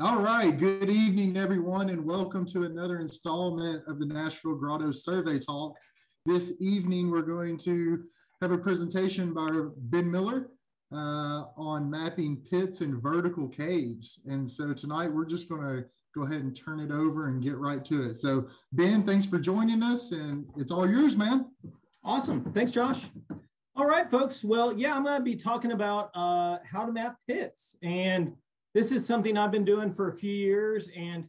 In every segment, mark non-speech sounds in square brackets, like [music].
All right. Good evening, everyone, and welcome to another installment of the Nashville Grotto Survey Talk. This evening, we're going to have a presentation by Ben Miller uh, on mapping pits and vertical caves. And so tonight, we're just going to go ahead and turn it over and get right to it. So, Ben, thanks for joining us, and it's all yours, man. Awesome. Thanks, Josh. All right, folks. Well, yeah, I'm going to be talking about uh, how to map pits. And this is something I've been doing for a few years. And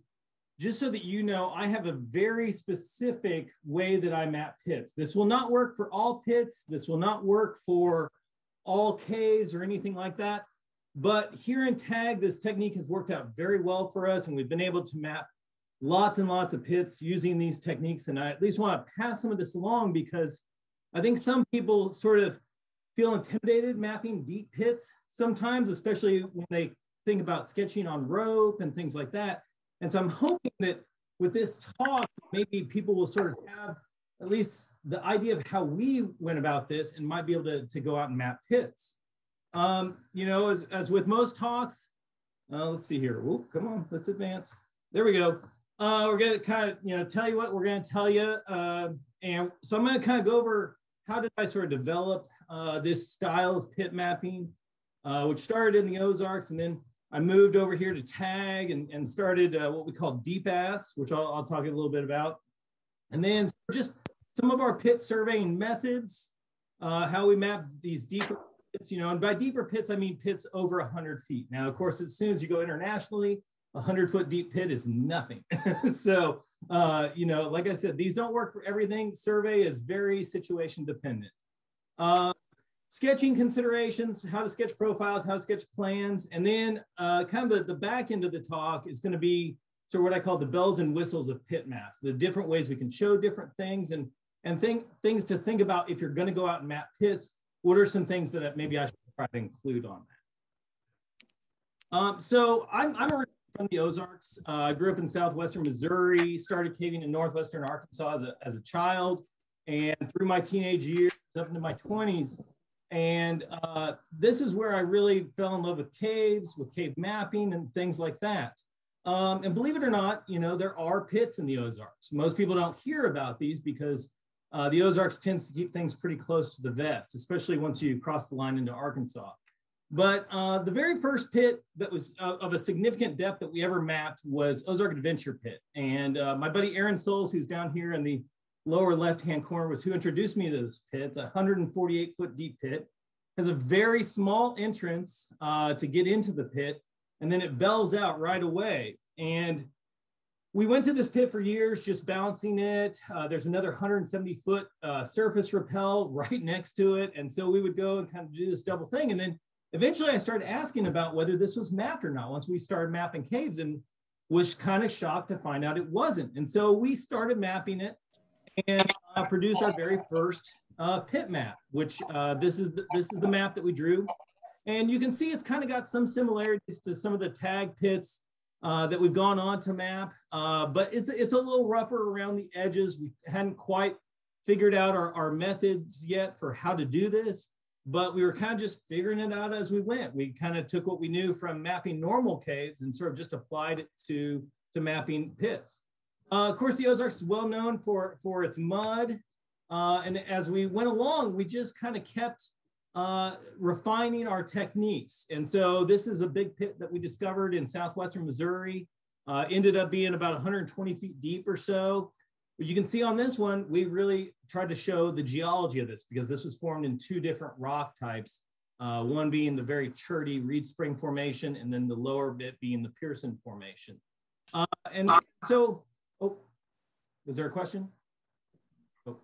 just so that you know, I have a very specific way that I map pits. This will not work for all pits. This will not work for all caves or anything like that. But here in TAG, this technique has worked out very well for us, and we've been able to map lots and lots of pits using these techniques. And I at least want to pass some of this along because I think some people sort of feel intimidated mapping deep pits sometimes, especially when they about sketching on rope and things like that. And so I'm hoping that with this talk, maybe people will sort of have at least the idea of how we went about this and might be able to, to go out and map pits. Um, you know, as, as with most talks, uh, let's see here. Whoop, come on, let's advance. There we go. Uh, we're to kind of, you know, tell you what we're to tell you. Uh, and so I'm to kind of go over how did I sort of develop uh, this style of pit mapping, uh, which started in the Ozarks and then I moved over here to TAG and, and started uh, what we call deep ass, which I'll, I'll, talk a little bit about. And then just some of our pit surveying methods, uh, how we map these deeper pits, you know, and by deeper pits, I mean pits over 100 feet. Now, of course, as soon as you go internationally, a 100 foot deep pit is nothing. [laughs] so, uh, you know, like I said, these don't work for everything. Survey is very situation dependent. Uh, sketching considerations, how to sketch profiles, how to sketch plans, and then uh, kind of the, the back end of the talk is going to be sort of what I call the bells and whistles of pit maps, the different ways we can show different things and and think things to think about if you're going to go out and map pits. What are some things that maybe I should try to include on that? Um, so I'm, I'm from the Ozarks. Uh, I grew up in southwestern Missouri, started caving in northwestern Arkansas as a, as a child, and through my teenage years up into my 20s, and uh, this is where I really fell in love with caves, with cave mapping and things like that. Um, and believe it or not, you know, there are pits in the Ozarks. Most people don't hear about these because uh, the Ozarks tends to keep things pretty close to the vest, especially once you cross the line into Arkansas. But uh, the very first pit that was uh, of a significant depth that we ever mapped was Ozark Adventure Pit. And uh, my buddy Aaron Souls, who's down here in the lower left-hand corner was who introduced me to this pit. It's a 148 foot deep pit, has a very small entrance uh, to get into the pit, and then it bells out right away. And we went to this pit for years, just balancing it. Uh, there's another 170 foot uh, surface rappel right next to it. And so we would go and kind of do this double thing. And then eventually I started asking about whether this was mapped or not once we started mapping caves and was kind of shocked to find out it wasn't. And so we started mapping it and uh, produced our very first uh, pit map, which uh, this is the, this is the map that we drew. And you can see it's kind of got some similarities to some of the TAG pits uh, that we've gone on to map, uh, but it's, it's a little rougher around the edges. We hadn't quite figured out our, our methods yet for how to do this, but we were kind of just figuring it out as we went. We kind of took what we knew from mapping normal caves and sort of just applied it to, to mapping pits. Uh, of course, the Ozarks is well known for, for its mud. Uh, and as we went along, we just kind of kept uh, refining our techniques. And so this is a big pit that we discovered in southwestern Missouri. Uh, ended up being about 120 feet deep or so. But you can see on this one, we really tried to show the geology of this because this was formed in two different rock types. Uh, one being the very cherty Reed Spring Formation, and then the lower bit being the Pierson Formation. Uh, and so is there a question? Oh.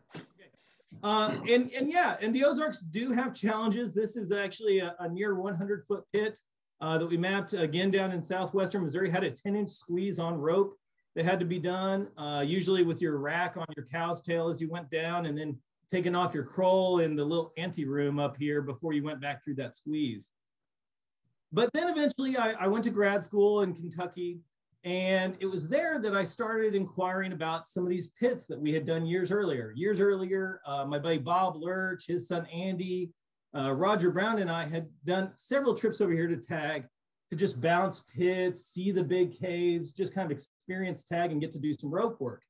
Uh, and, and yeah, and the Ozarks do have challenges. This is actually a, a near 100 foot pit uh, that we mapped again down in southwestern Missouri. Had a 10 inch squeeze on rope that had to be done, uh, usually with your rack on your cow's tail as you went down, and then taking off your Croll in the little ante room up here before you went back through that squeeze. But then eventually I, I went to grad school in Kentucky and it was there that I started inquiring about some of these pits that we had done years earlier. Years earlier, uh, my buddy Bob Lurch, his son Andy, uh, Roger Brown, and I had done several trips over here to TAG to just bounce pits, see the big caves, just kind of experience TAG and get to do some rope work.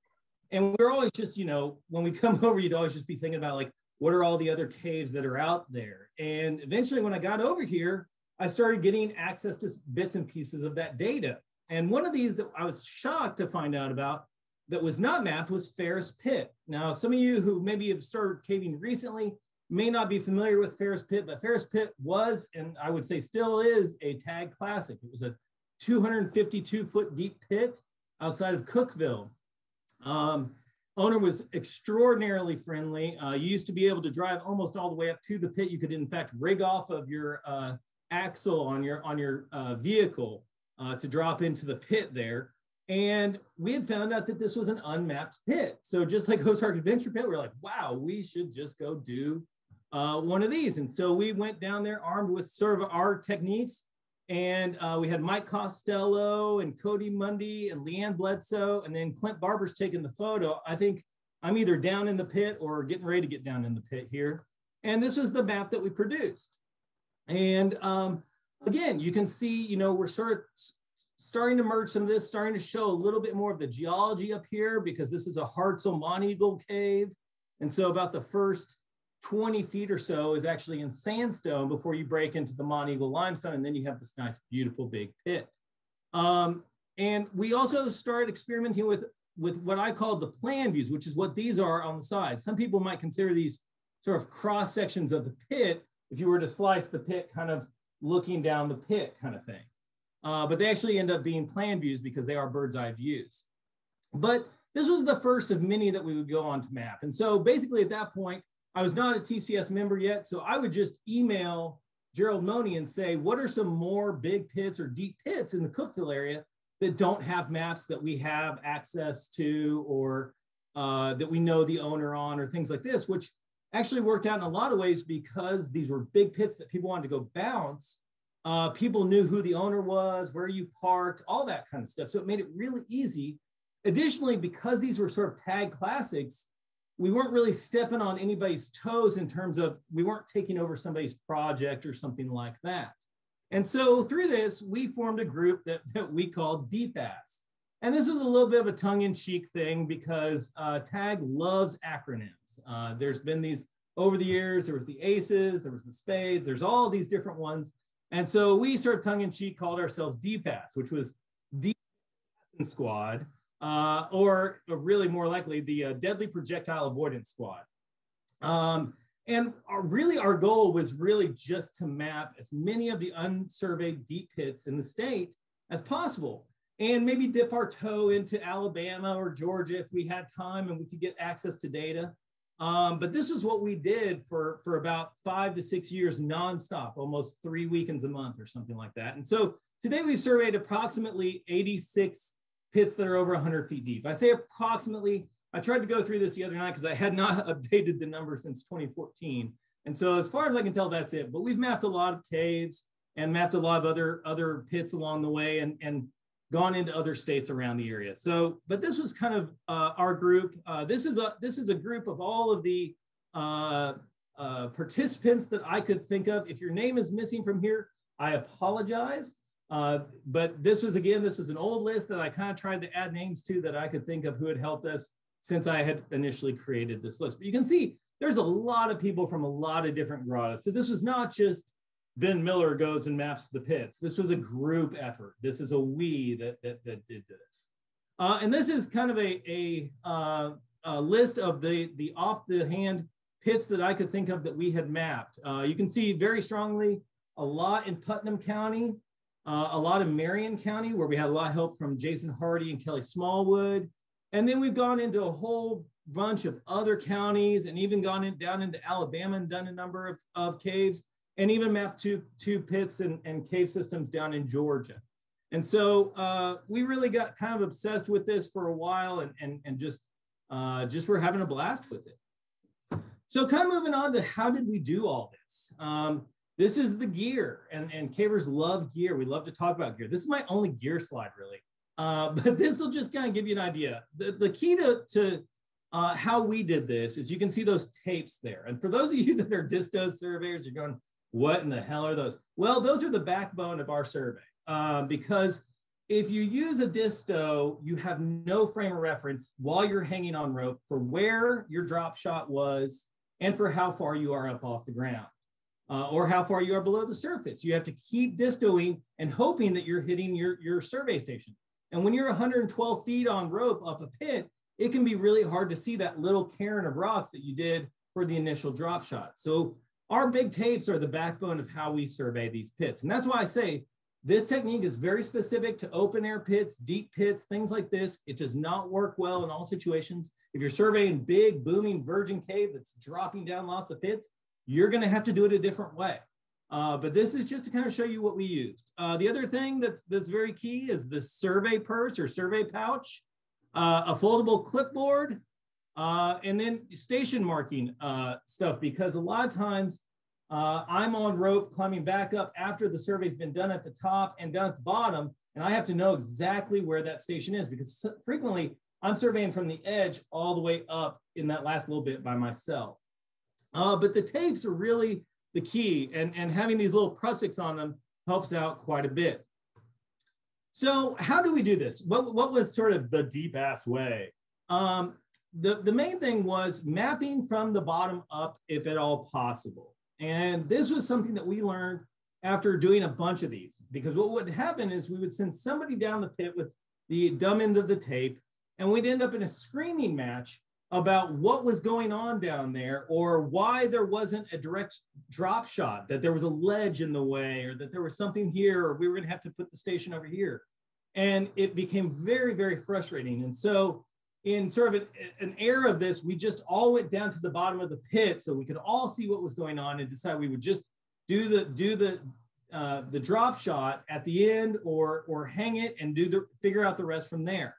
And we're always just, you know, when we come [laughs] over, you'd always just be thinking about like, what are all the other caves that are out there? And eventually, when I got over here, I started getting access to bits and pieces of that data. And one of these that I was shocked to find out about that was not mapped was Ferris Pit. Now, some of you who maybe have started caving recently may not be familiar with Ferris Pit, but Ferris Pit was, and I would say still is, a TAG classic. It was a 252 foot deep pit outside of Cookeville. Um, owner was extraordinarily friendly. Uh, you used to be able to drive almost all the way up to the pit. You could, in fact, rig off of your uh, axle on your on your uh, vehicle uh, to drop into the pit there. And we had found out that this was an unmapped pit. So just like [laughs] Ozark Adventure Pit, we are like, wow, we should just go do uh, one of these. And so we went down there armed with sort of our techniques. And uh, we had Mike Costello and Cody Mundy and Leanne Bledsoe. And then Clint Barber's taking the photo. I think I'm either down in the pit or getting ready to get down in the pit here. And this was the map that we produced. And um, again, you can see, you know, we're sort of starting to merge some of this, starting to show a little bit more of the geology up here because this is a Hartselle Monteagle cave. And so about the first 20 feet or so is actually in sandstone before you break into the Monteagle limestone. And then you have this nice, beautiful big pit. Um, and we also started experimenting with, with what I call the plan views, which is what these are on the side. Some people might consider these sort of cross sections of the pit if you were to slice the pit kind of looking down the pit kind of thing. Uh, but they actually end up being plan views because they are bird's eye views. But this was the first of many that we would go on to map. And so basically at that point, I was not a TCS member yet. So I would just email Gerald Moni and say, what are some more big pits or deep pits in the Cookeville area that don't have maps that we have access to or uh, that we know the owner on or things like this, which actually worked out in a lot of ways because these were big pits that people wanted to go bounce. Uh, people knew who the owner was, where you parked, all that kind of stuff. So it made it really easy. Additionally, because these were sort of TAG classics, we weren't really stepping on anybody's toes in terms of we weren't taking over somebody's project or something like that. And so through this, we formed a group that, that we called DPAS. And this was a little bit of a tongue-in-cheek thing because uh, TAG loves acronyms. Uh, there's been these over the years. There was the ACEs, there was the Spades, there's all these different ones. And so we sort of tongue-in-cheek called ourselves DPAS, which was Deep Squad, uh, or, or, really more likely the uh, Deadly Projectile Avoidance Squad. Um, and our, really our goal was really just to map as many of the unsurveyed deep pits in the state as possible and maybe dip our toe into Alabama or Georgia if we had time and we could get access to data. Um, but this is what we did for, for about five to six years nonstop, almost three weekends a month or something like that. And so today we've surveyed approximately 86 pits that are over 100 feet deep. I say approximately, I tried to go through this the other night because I had not [laughs] updated the number since 2014. And so as far as I can tell, that's it. But we've mapped a lot of caves and mapped a lot of other, other pits along the way. And, and gone into other states around the area. So, but this was kind of uh, our group. Uh, this is a this is a group of all of the uh, uh, participants that I could think of. If your name is missing from here, I apologize. Uh, but this was again, this was an old list that I kind of tried to add names to that I could think of who had helped us since I had initially created this list. But you can see there's a lot of people from a lot of different grottos. So this was not just Ben Miller goes and maps the pits. This was a group effort. This is a we that, that, that did this. Uh, and this is kind of a, a, uh, a, list of the, the off the hand pits that I could think of that we had mapped. Uh, you can see very strongly a lot in Putnam County, uh, a lot in Marion County, where we had a lot of help from Jason Hardy and Kelly Smallwood. And then we've gone into a whole bunch of other counties and even gone in, down into Alabama and done a number of, of caves and even mapped two, two pits and, and cave systems down in Georgia. And so uh, we really got kind of obsessed with this for a while and, and, and just, uh, just were having a blast with it. So kind of moving on to how did we do all this? Um, this is the gear and, and cavers love gear. We love to talk about gear. This is my only gear slide really. Uh, but [laughs] this will just kind of give you an idea. The, the key to, to uh, how we did this is you can see those tapes there. And for those of you [laughs] that are disto surveyors, you're going, what in the hell are those? Well, those are the backbone of our survey. uh, because if you use a disto, you have no frame of reference while you're hanging on rope for where your drop shot was and for how far you are up off the ground uh, or how far you are below the surface. You have to keep distoing and hoping that you're hitting your, your survey station. And when you're 112 feet on rope up a pit, it can be really hard to see that little cairn of rocks that you did for the initial drop shot. So our big tapes are the backbone of how we survey these pits. And that's why I say this technique is very specific to open air pits, deep pits, things like this. It does not work well in all situations. If you're surveying big, booming virgin cave that's dropping down lots of pits, you're going to have to do it a different way. Uh, but this is just to kind of show you what we used. Uh, the other thing that's that's very key is the survey purse or survey pouch, uh, a foldable clipboard, uh, and then station marking uh, stuff because a lot of times uh, I'm on rope climbing back up after the survey's been done at the top and down at the bottom, and I have to know exactly where that station is because frequently I'm surveying from the edge all the way up in that last little bit by myself. Uh, but the tapes are really the key, and, and having these little prusiks on them helps out quite a bit. So how do we do this? What, what was sort of the deep ass way? Um, the, the main thing was mapping from the bottom up if at all possible. And this was something that we learned after doing a bunch of these, because what would happen is we would send somebody down the pit with the dumb end of the tape, and we'd end up in a screaming match about what was going on down there or why there wasn't a direct drop shot, that there was a ledge in the way or that there was something here or we were going to have to put the station over here. And it became very, very frustrating. And so, in sort of an, an era of this, we just all went down to the bottom of the pit so we could all see what was going on and decide we would just do the do the uh, the drop shot at the end or or hang it and do the figure out the rest from there.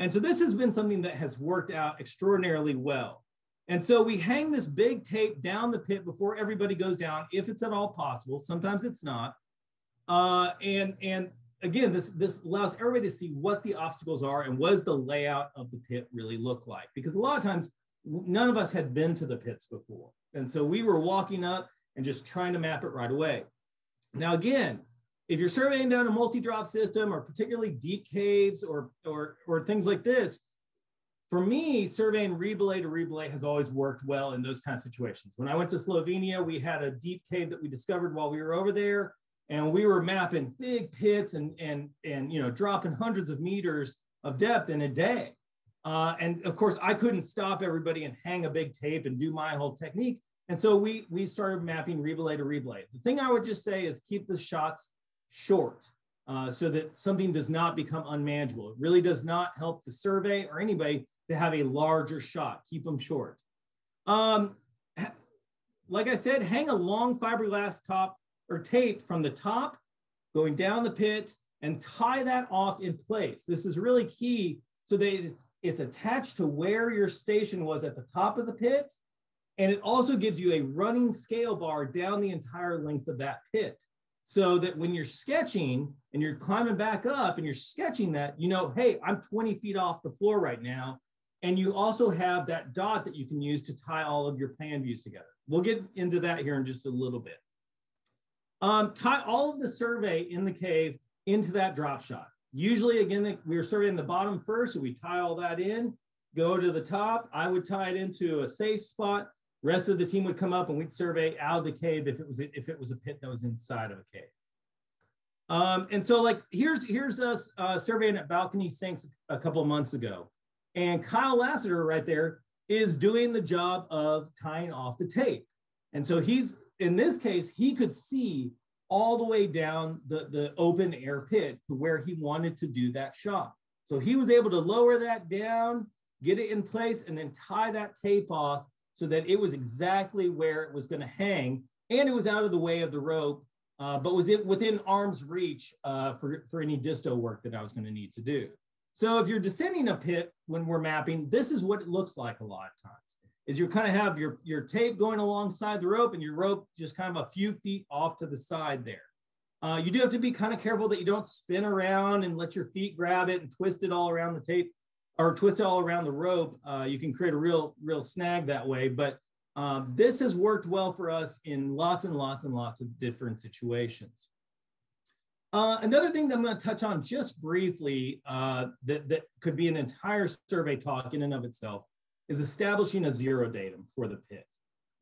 And so this has been something that has worked out extraordinarily well. And so we hang this big tape down the pit before everybody goes down, if it's at all possible. Sometimes it's not. Uh, and and again, this this allows everybody to see what the obstacles are and what does the layout of the pit really look like. Because a lot of times, none of us had been to the pits before, and so we were walking up and just trying to map it right away. Now again, if you're surveying down a multi-drop system or particularly deep caves or, or, or things like this, for me, surveying rebelay to rebelay has always worked well in those kind of situations. When I went to Slovenia, we had a deep cave that we discovered while we were over there, and we were mapping big pits and and and you know dropping hundreds of meters of depth in a day. Uh, and of course, I couldn't stop everybody and hang a big tape and do my whole technique. And so we we started mapping rebelay to rebelay. The thing I would just say is keep the shots short uh, so that something does not become unmanageable. It really does not help the survey or anybody to have a larger shot. Keep them short. Um, like I said, hang a long fiberglass top or tape from the top going down the pit and tie that off in place. This is really key so that it's, it's attached to where your station was at the top of the pit. And it also gives you a running scale bar down the entire length of that pit so that when you're sketching and you're climbing back up and you're sketching that, you know, hey, I'm 20 feet off the floor right now. And you also have that dot that you can use to tie all of your plan views together. We'll get into that here in just a little bit. Um, tie all of the survey in the cave into that drop shot. Usually, again, we're surveying the bottom first, so we tie all that in, go to the top. I would tie it into a safe spot. Rest of the team would come up and we'd survey out of the cave if it was if it was a pit that was inside of a cave. Um, and so like here's here's us uh, surveying at Balcony Sinks a couple months ago, and Kyle Lassiter right there is doing the job of tying off the tape. And so he's in this case he could see all the way down the, the open air pit to where he wanted to do that shot. So he was able to lower that down, get it in place, and then tie that tape off so that it was exactly where it was going to hang and it was out of the way of the rope, uh, but was it within arm's reach uh, for, for any disto work that I was going to need to do. So if you're descending a pit when we're mapping, this is what it looks like a lot of times is you kind of have your, your tape going alongside the rope and your rope just kind of a few feet off to the side there. Uh, you do have to be kind of careful that you don't spin around and let your feet grab it and twist it all around the tape or twist it all around the rope, uh, you can create a real, real snag that way. But um, this has worked well for us in lots and lots and lots of different situations. Uh, another thing that I'm going to touch on just briefly uh, that, that could be an entire survey talk in and of itself is establishing a zero datum for the pit.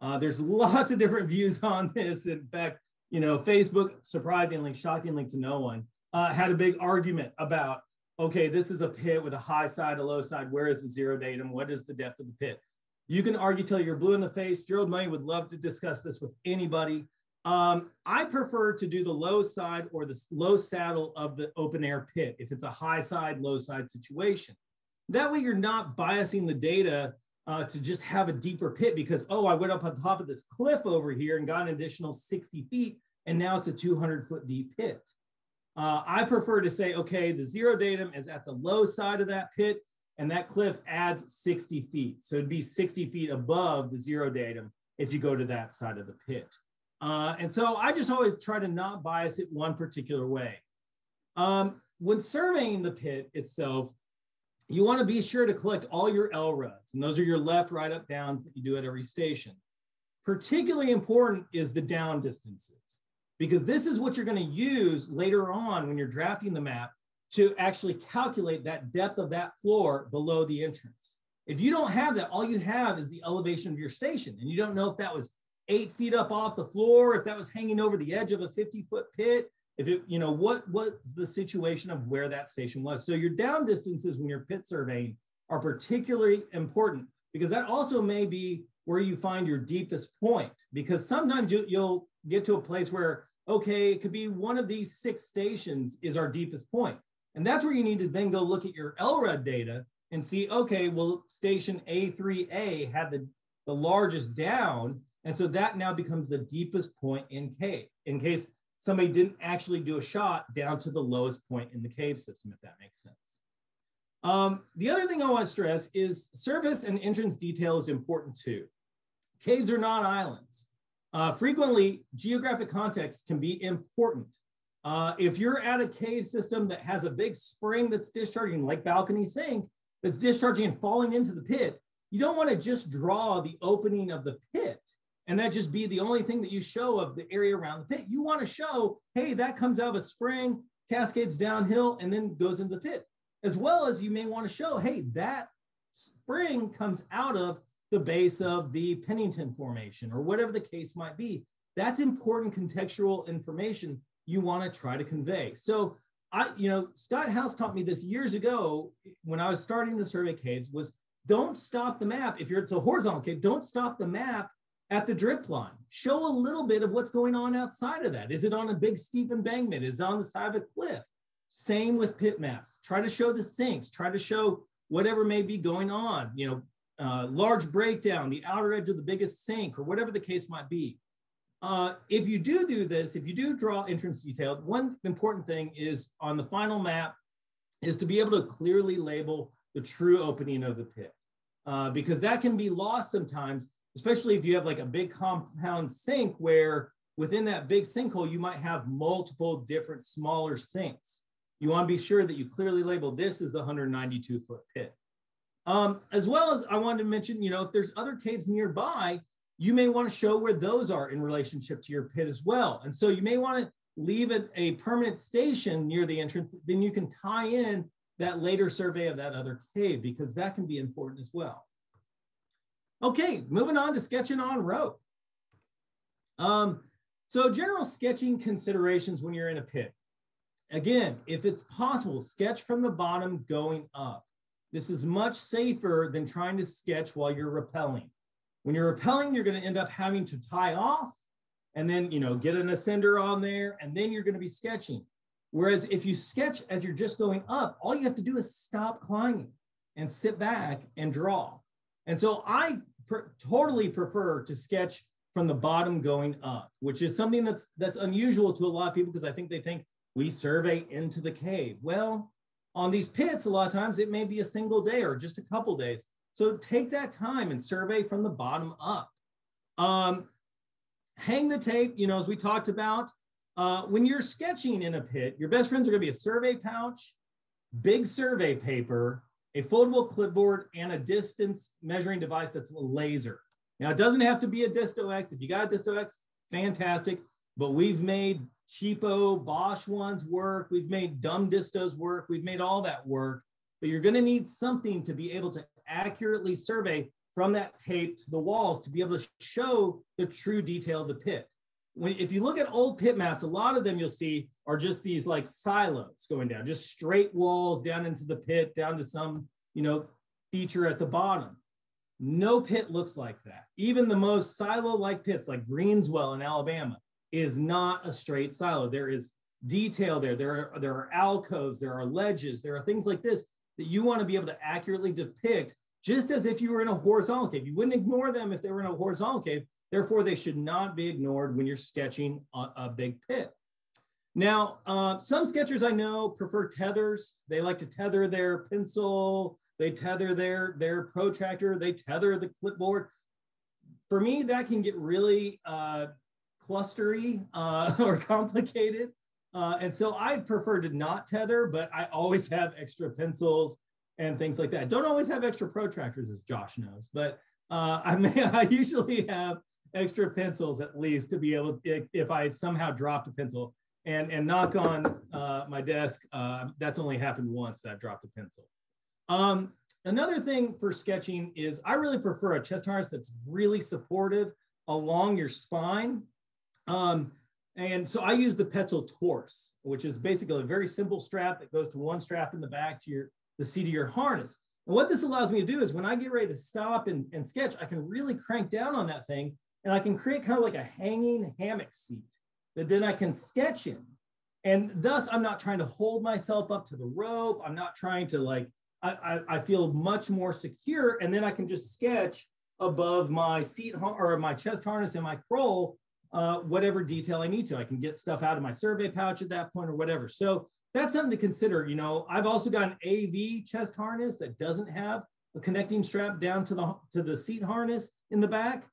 Uh, there's [laughs] lots of different views on this. In fact, you know, Facebook, surprisingly, shockingly to no one, uh, had a big argument about, okay, this is a pit with a high side, a low side. Where is the zero datum? What is the depth of the pit? You can argue till you're blue in the face. Gerald Moni would love to discuss this with anybody. Um, I prefer to do the low side or the low saddle of the open air pit if it's a high side, low side situation. That way you're not biasing the data uh, to just have a deeper pit because, oh, I went up on top of this cliff over here and got an additional 60 feet and now it's a 200 foot deep pit. Uh, I prefer to say, okay, the zero datum is at the low side of that pit and that cliff adds 60 feet. So it'd be 60 feet above the zero datum if you go to that side of the pit. Uh, and so I just always try to not bias it one particular way. Um, when surveying the pit itself, you want to be sure to collect all your LRUDs, and those are your left, right, up, downs that you do at every station. Particularly important is the down distances, because this is what you're going to use later on when you're drafting the map to actually calculate that depth of that floor below the entrance. If you don't have that, all you have is the elevation of your station, and you don't know if that was eight feet up off the floor, if that was hanging over the edge of a 50 foot pit, if it, you know, what was the situation of where that station was. So your down distances when you're pit surveying are particularly important because that also may be where you find your deepest point because sometimes you, you'll get to a place where, okay, it could be one of these six stations is our deepest point. And that's where you need to then go look at your LRUD data and see, okay, well, station A3A had the, the largest down and so that now becomes the deepest point in cave, in case somebody didn't actually do a shot down to the lowest point in the cave system, if that makes sense. Um, the other thing I want to stress is surface and entrance detail is important too. Caves are not islands. Uh, frequently, geographic context can be important. Uh, if you're at a cave system that has a big spring that's discharging, like balcony sink, that's discharging and falling into the pit, you don't want to just draw the opening of the pit and that just be the only thing that you show of the area around the pit. You want to show, hey, that comes out of a spring, cascades downhill, and then goes into the pit. As well as you may want to show, hey, that spring comes out of the base of the Pennington Formation or whatever the case might be. That's important contextual information you want to try to convey. So I, you know, Scott House taught me this years ago when I was starting to survey caves was don't stop the map. If you're it's a horizontal cave, don't stop the map at the drip line. Show a little bit of what's going on outside of that. Is it on a big steep embankment? Is it on the side of a cliff? Same with pit maps. Try to show the sinks. Try to show whatever may be going on. You know, uh, large breakdown, the outer edge of the biggest sink, or whatever the case might be. Uh, if you do do this, if you do draw entrance detailed, one important thing is on the final map is to be able to clearly label the true opening of the pit. Uh, because that can be lost sometimes especially if you have like a big compound sink where within that big sinkhole, you might have multiple different smaller sinks. You want to be sure that you clearly label this as the 192 foot pit. Um, as well as I wanted to mention, you know, if there's other caves nearby, you may want to show where those are in relationship to your pit as well. And so you may want to leave it a permanent station near the entrance, then you can tie in that later survey of that other cave because that can be important as well. Okay, moving on to sketching on rope. Um, so general sketching considerations when you're in a pit. Again, if it's possible, sketch from the bottom going up. This is much safer than trying to sketch while you're rappelling. When you're rappelling, you're gonna end up having to tie off and then, you know, get an ascender on there, and then you're gonna be sketching. Whereas if you sketch as you're just going up, all you have to do is stop climbing and sit back and draw. And so I totally prefer to sketch from the bottom going up, which is something that's that's unusual to a lot of people because I think they think we survey into the cave. Well, on these pits, a lot of times it may be a single day or just a couple days. So take that time and survey from the bottom up. Um, hang the tape, you know, as we talked about. Uh, when you're sketching in a pit, your best friends are gonna be a survey pouch, big survey paper, a foldable clipboard, and a distance measuring device that's a laser. Now, it doesn't have to be a Disto X. If you got a Disto X, fantastic. but we've made cheapo Bosch ones work. We've made dumb distos work. We've made all that work, but you're going to need something to be able to accurately survey from that tape to the walls to be able to show the true detail of the pit. When, if you look at old pit maps, a lot of them you'll see are just these like silos going down, just straight walls down into the pit, down to some, you know, feature at the bottom. No pit looks like that. Even the most silo-like pits like Greenswell in Alabama is not a straight silo. There is detail there. There are, there are alcoves, there are ledges, there are things like this that you want to be able to accurately depict just as if you were in a horizontal cave. You wouldn't ignore them if they were in a horizontal cave. Therefore, they should not be ignored when you're sketching a, a big pit. Now, uh, some sketchers I know prefer tethers. They like to tether their pencil, they tether their, their protractor, they tether the clipboard. For me, that can get really uh, clustery uh, [laughs] or complicated. Uh, and so I prefer to not tether, but I always have extra pencils and things like that. Don't always have extra protractors, as Josh knows, but uh, I may [laughs] I usually have extra pencils at least to be able if, if I somehow dropped a pencil and and knock on uh, my desk. Uh, that's only happened once that I dropped a pencil. Um, another thing for sketching is I really prefer a chest harness that's really supportive along your spine. Um, and so I use the Petzl Torse, which is basically a very simple strap that goes to one strap in the back to your the seat of your harness. And what this allows me to do is when I get ready to stop and, and sketch, I can really crank down on that thing and I can create kind of like a hanging hammock seat that then I can sketch in. And thus, I'm not trying to hold myself up to the rope. I'm not trying to like, I, I, I feel much more secure. And then I can just sketch above my seat or my chest harness and my Croll, uh, whatever detail I need to. I can get stuff out of my survey pouch at that point or whatever. So that's something to consider. You know, I've also got an AV chest harness that doesn't have a connecting strap down to the to the seat harness in the back.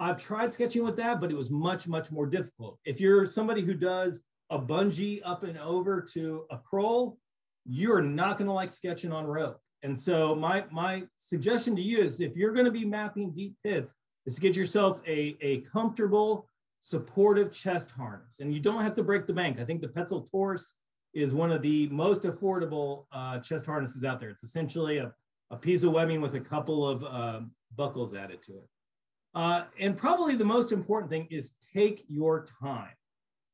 I've tried sketching with that, but it was much, much more difficult. If you're somebody who does a bungee up and over to a Croll, you're not going to like sketching on rope. And so my, my suggestion to you is if you're going to be mapping deep pits, is to get yourself a, a comfortable, supportive chest harness. And you don't have to break the bank. I think the Petzl Torse is one of the most affordable uh, chest harnesses out there. It's essentially a, a piece of webbing with a couple of uh, buckles added to it. Uh, and probably the most important thing is take your time.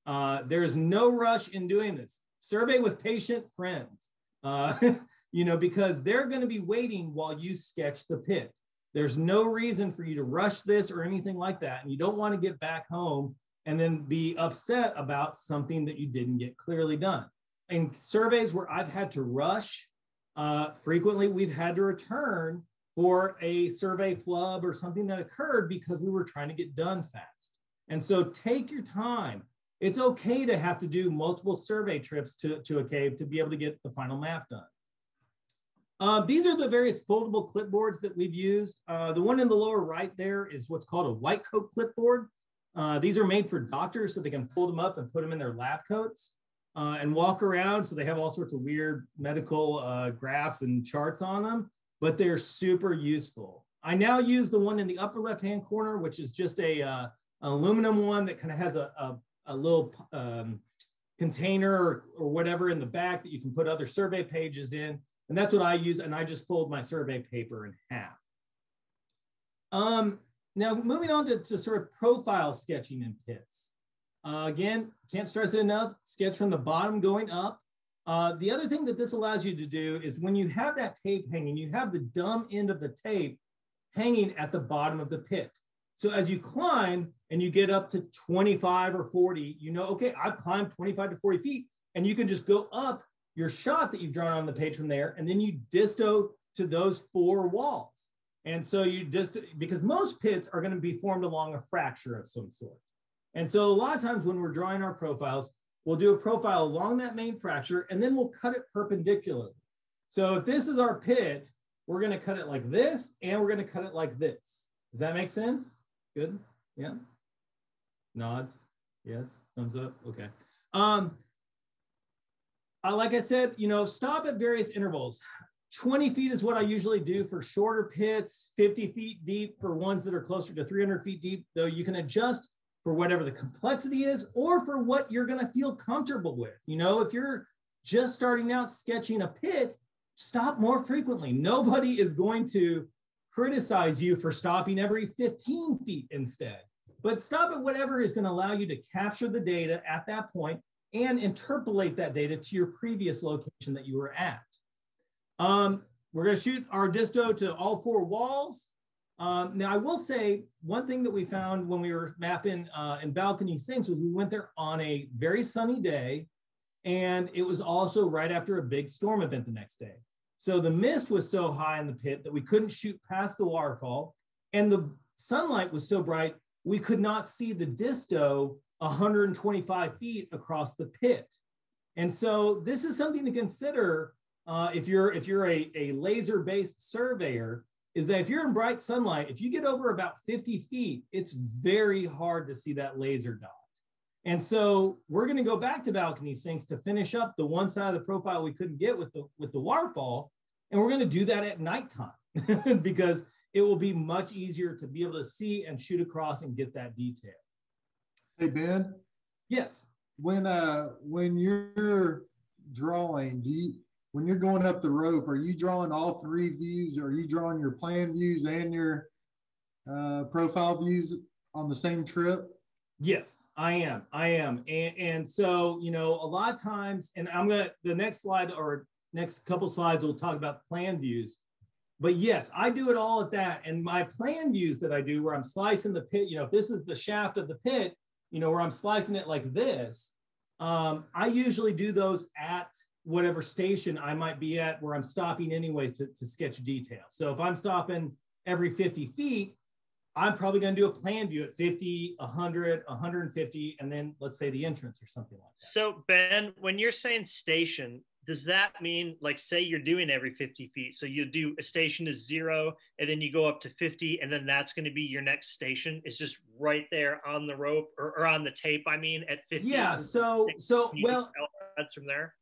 Uh, there is no rush in doing this. Survey with patient friends, uh, [laughs] you know, because they're going to be waiting while you sketch the pit. There's no reason for you to rush this or anything like that. And you don't want to get back home and then be upset about something that you didn't get clearly done. In surveys where I've had to rush, uh, frequently we've had to return for a survey flub or something that occurred because we were trying to get done fast. And so take your time. It's okay to have to do multiple survey trips to, to a cave to be able to get the final map done. Um, these are the various foldable clipboards that we've used. Uh, the one in the lower right there is what's called a white coat clipboard. Uh, these are made for doctors so they can fold them up and put them in their lab coats uh, and walk around. So they have all sorts of weird medical uh, graphs and charts on them but they're super useful. I now use the one in the upper left-hand corner, which is just a uh, aluminum one that kind of has a, a, a little um, container or, or, whatever in the back that you can put other survey pages in. And that's what I use. And I just fold my survey paper in half. Um, now, moving on to, to sort of profile sketching in pits. Uh, again, can't stress it enough, sketch from the bottom going up. Uh, the other thing that this allows you to do is when you have that tape hanging, you have the dumb end of the tape hanging at the bottom of the pit. So as you climb and you get up to 25 or 40, you know, okay, I've climbed 25 to 40 feet, and you can just go up your shot that you've drawn on the page from there, and then you disto to those four walls. And so you just, because most pits are going to be formed along a fracture of some sort. And so a lot of times when we're drawing our profiles, We'll do a profile along that main fracture and then we'll cut it perpendicularly. So if this is our pit, we're gonna cut it like this and we're gonna cut it like this. Does that make sense? Good, yeah? Nods, yes, thumbs up, okay. Um, uh, like I said, you know, stop at various intervals. 20 feet is what I usually do for shorter pits, 50 feet deep for ones that are closer to 300 feet deep, though you can adjust for whatever the complexity is or for what you're going to feel comfortable with. You know, if you're just starting out sketching a pit, stop more frequently. Nobody is going to criticize you for stopping every 15 feet instead. But stop at whatever is going to allow you to capture the data at that point and interpolate that data to your previous location that you were at. Um, we're going to shoot our disto to all four walls. Um, now, I will say one thing that we found when we were mapping uh, in balcony sinks was we went there on a very sunny day, and it was also right after a big storm event the next day. So the mist was so high in the pit that we couldn't shoot past the waterfall, and the sunlight was so bright we could not see the disto 125 feet across the pit. And so this is something to consider uh, if you're if you're a, a laser-based surveyor is that if you're in bright sunlight, if you get over about 50 feet, it's very hard to see that laser dot. And so we're going to go back to balcony sinks to finish up the one side of the profile we couldn't get with the with the waterfall, and we're going to do that at nighttime [laughs] because it will be much easier to be able to see and shoot across and get that detail. Hey Ben. Yes. When uh when you're drawing, do you when you're going up the rope, are you drawing all three views? Or are you drawing your plan views and your uh, profile views on the same trip? Yes, I am. I am. And, and so, you know, a lot of times, and I'm going to, the next slide or next couple slides, we'll talk about plan views. But yes, I do it all at that. And my plan views that I do where I'm slicing the pit, you know, if this is the shaft of the pit, you know, where I'm slicing it like this, um, I usually do those at whatever station I might be at where I'm stopping anyways to, to sketch detail. So if I'm stopping every 50 feet, I'm probably going to do a plan view at 50, 100, 150, and then let's say the entrance or something like that. So, Ben, when you're saying station, does that mean like say you're doing every 50 feet? So you do a station is zero and then you go up to 50 and then that's going to be your next station. It's just right there on the rope or, or on the tape, I mean, at 50. Yeah. So, so, well, that's from there.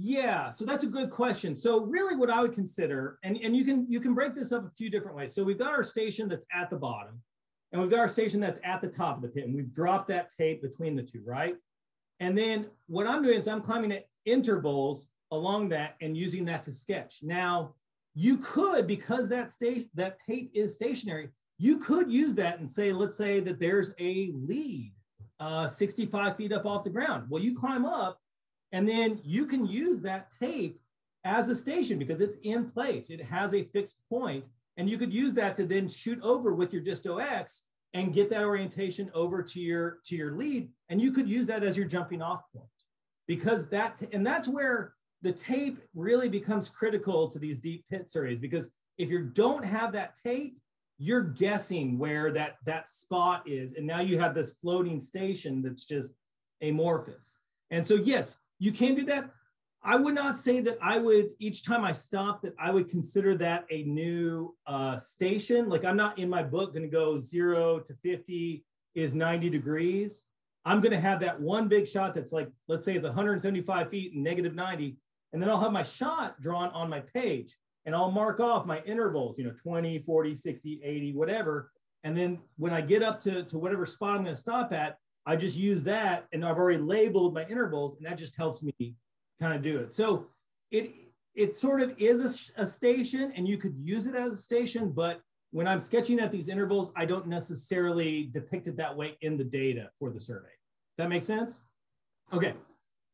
Yeah, so that's a good question. So really what I would consider, and, and you can you can break this up a few different ways. So we've got our station that's at the bottom, and we've got our station that's at the top of the pit, and we've dropped that tape between the two, right? And then what I'm doing is I'm climbing at intervals along that and using that to sketch. Now, you could, because that state that tape is stationary, you could use that and say, let's say that there's a lead uh, 65 feet up off the ground. Well, you climb up and then you can use that tape as a station because it's in place. It has a fixed point, and you could use that to then shoot over with your Disto X and get that orientation over to your to your lead, and you could use that as your jumping off point because that and that's where the tape really becomes critical to these deep pit surveys because if you don't have that tape you're guessing where that that spot is. And now you have this floating station that's just amorphous. And so yes you can do that. I would not say that I would each time I stop that I would consider that a new uh, station. Like I'm not in my book going to go zero to 50 is 90 degrees. I'm going to have that one big shot that's like, let's say it's 175 feet and negative 90. And then I'll have my shot drawn on my page and I'll mark off my intervals, you know, 20, 40, 60, 80, whatever. And then when I get up to, to whatever spot I'm going to stop at, I just use that and I've already labeled my intervals and that just helps me kind of do it. So it it sort of is a, a, station and you could use it as a station, but when I'm sketching at these intervals, I don't necessarily depict it that way in the data for the survey. Does that make sense? Okay.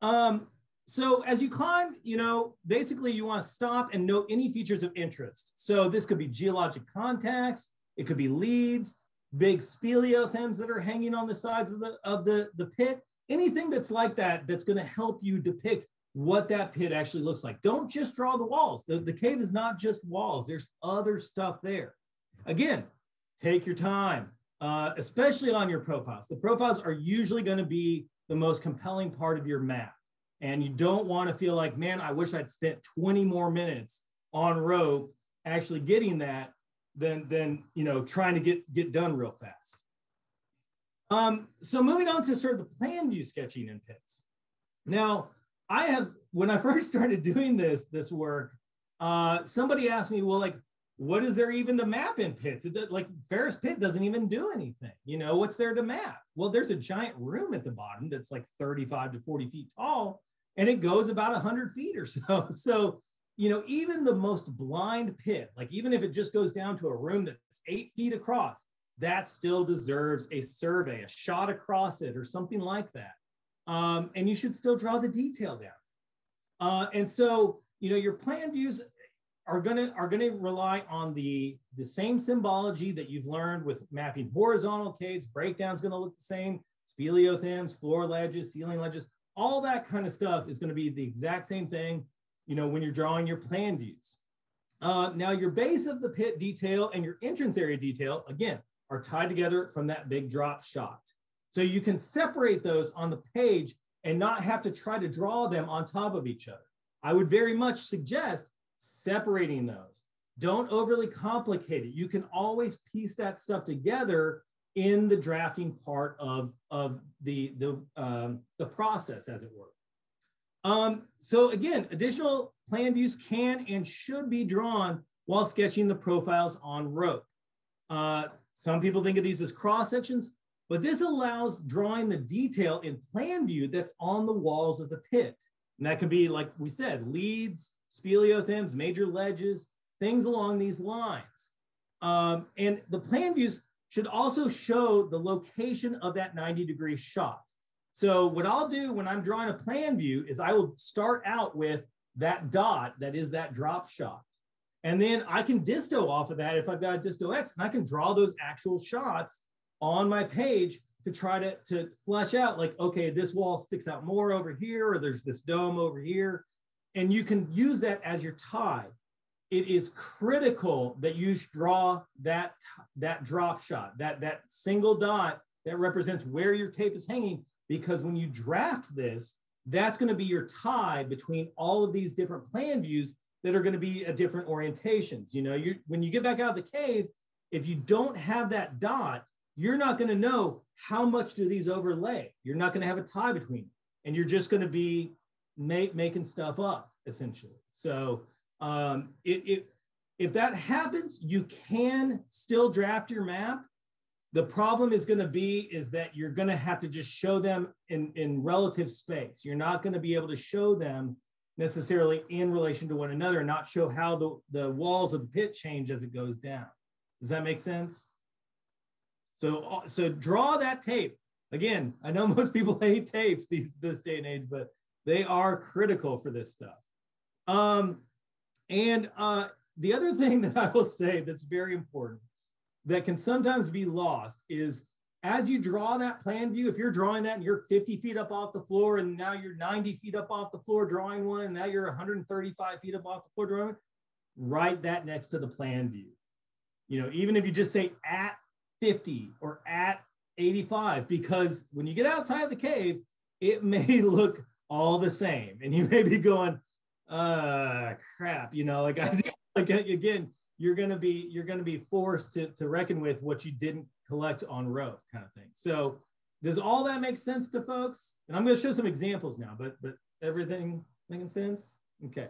Um, so as you climb, you know, basically you want to stop and note any features of interest. So this could be geologic contacts, it could be leads, big speleothems that are hanging on the sides of the of the, the pit, anything that's like that that's going to help you depict what that pit actually looks like. Don't just draw the walls. The, the cave is not just walls. There's other stuff there. Again, take your time, uh, especially on your profiles. The profiles are usually going to be the most compelling part of your map. And you don't want to feel like, man, I wish I'd spent 20 more minutes on rope actually getting that than than you know trying to get get done real fast. Um, so moving on to sort of the plan view sketching in pits. Now, I have when I [laughs] first started doing this this work, uh, somebody asked me, well, like, what is there even to map in pits? It does, like Ferris Pit doesn't even do anything. You know, what's there to map? Well, there's a giant room at the bottom that's like 35 to 40 feet tall, and it goes about 100 feet or so. [laughs] So, you know, even the most blind pit, like even if it just goes down to a room that's eight feet across, that still deserves a survey, a shot across it, or something like that. Um, and you should still draw the detail down. Uh, and so, you know, your plan views are gonna are gonna rely on the the same symbology that you've learned with mapping horizontal caves. Breakdown's gonna look the same. Speleothems, floor ledges, ceiling ledges, all that kind of stuff is gonna be the exact same thing. You know, when you're drawing your plan views. Uh, now, your base of the pit detail and your entrance area detail, again, are tied together from that big drop shot. So you can separate those on the page and not have to try to draw them on top of each other. I would very much suggest separating those. Don't overly complicate it. You can always piece that stuff together in the drafting part of, of the, the, um, the process, as it were. Um, so again, additional plan views can and should be drawn while sketching the profiles on rope. Uh, some people think of these as cross sections, but this allows drawing the detail in plan view that's on the walls of the pit. And that can be, like we said, leads, speleothems, major ledges, things along these lines. Um, and the plan views should also show the location of that 90 degree shot. So what I'll do when I'm drawing a plan view is I will start out with that dot that is that drop shot. And then I can disto off of that if I've got disto X, and I can draw those actual shots on my page to try to, to flesh out like, okay, this wall sticks out more over here, or there's this dome over here. And you can use that as your tie. It is critical that you draw that, that drop shot, that, that single dot that represents where your tape is hanging, because when you draft this, that's going to be your tie between all of these different plan views that are going to be at different orientations. You know, you when you get back out of the cave, if you don't have that dot, you're not going to know how much do these overlay. You're not going to have a tie between them, and you're just going to be make, making stuff up essentially. So um, it, it, if that happens, you can still draft your map. The problem is going to be is that you're going to have to just show them in, in relative space. You're not going to be able to show them necessarily in relation to one another and not show how the, the walls of the pit change as it goes down. Does that make sense? So, so draw that tape. Again, I know [laughs] most people hate tapes these, this day and age, but they are critical for this stuff. Um, and uh, the other thing [laughs] that I will say that's very important that can sometimes be lost is as you draw that plan view, if you're drawing that and you're 50 feet up off the floor and now you're 90 feet up off the floor drawing one and now you're 135 feet up off the floor drawing, write that next to the plan view. You know, even if you just say at 50 or at 85, because when you get outside the cave, it [laughs] may look all the same. And you may be going, uh crap, you know, like [laughs] I like again, you're gonna be you're gonna be forced to to reckon with what you didn't collect on rope kind of thing. So does all that make sense to folks? And I'm going to show some examples now, but but everything making sense? Okay.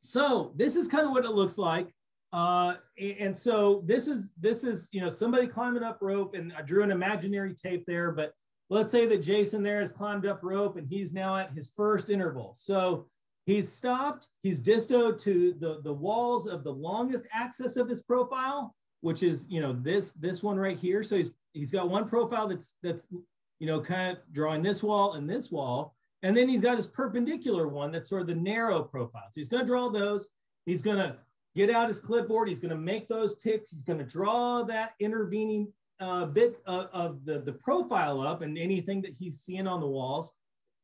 So this is kind of what it looks like. Uh, and so this is this is you know somebody climbing up rope, and I drew an imaginary tape there. But let's say that Jason there has climbed up rope, and he's now at his first interval. So he's stopped. He's disto to the the walls of the longest axis of his profile, which is you know this this one right here. So he's he's got one profile that's that's you know kind of drawing this wall and this wall, and then he's got his perpendicular one that's sort of the narrow profile. So he's going to draw those. He's going to get out his clipboard. He's going to make those ticks. He's going to draw that intervening uh, bit of, of the the profile up and anything that he's seeing on the walls.